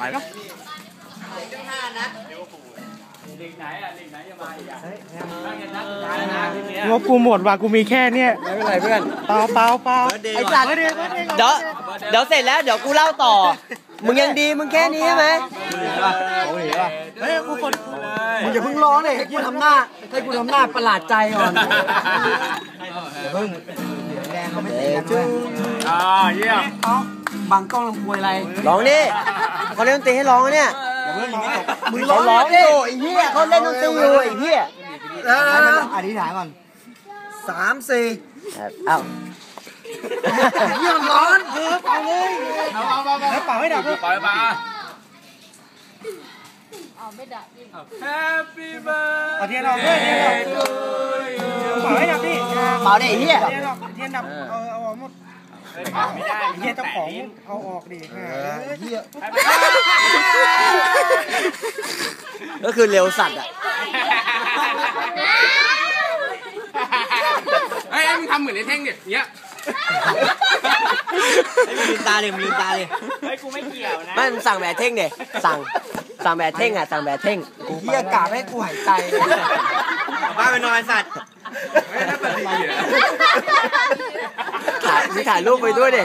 ไปปะลีกไหนอะลีกไหนจะมาอีกอะตั้งกันนัดสุดท้ายแล้วนะทีเนี้ยงบกูหมดว่ะกูมีแค่เนี่ยไม่เป็นไรเพื่อนเปล่าเปล่าเปล่าไอ้สัตว์เดี๋ยวเดี๋ยวเสร็จแล้วเดี๋ยวกูเล่าต่อ มึงยังดีมึงแค่นี้ใช่ไหมเฮ้ยกูกดมึงอย่าเพิ่งร้องเลยให้กูทำหน้าให้กูทำหน้าประหลาดใจก่อนอย่าเพิ่งแดงเขาไม่ตีกันด้วยอ่าเยี่ยม บังกล้องลำพวยอะไรร้องดิเขาเล่นดนตรีให้ร้องอะเนี่ยมึงร้องร้องดิไอ้เหี้ยเขาเล่นดนตรีอยู่ไอ้เหี้ยอธิษฐานก่อนสามสี่เอ้าเยี่ยมร้อนเออเปล่าเลยแล้วเปล่าให้ดับเลยปล่อยมาเอาเทียนออกเลยเทียนออกเปล่าให้ดับดิเปล่าดิไอ้เหี้ยเทียนออกเทียนดับเอาเอาออกหมด ไม่ได้เทียเจ้าของเอาออกดิเหี้ยก็คือเร็วสัตว์อะเฮ้ยมึงทำเหมือนไอ้เท่งเนี่ยเนี้ยให้มึงตาดิมึงลืมตาดิเฮ้กูไม่เกี่ยวนะไม่มึงสั่งแบบเท่งดิสั่งสั่งแบบเท่งอะสั่งแบบเท่งเหี้ยกาให้กูหายใจบ้าไปนอนสัตว์ไม่ถ้าเปิดทีวีถ่าย ถ่ายรูปไปด้วยดิ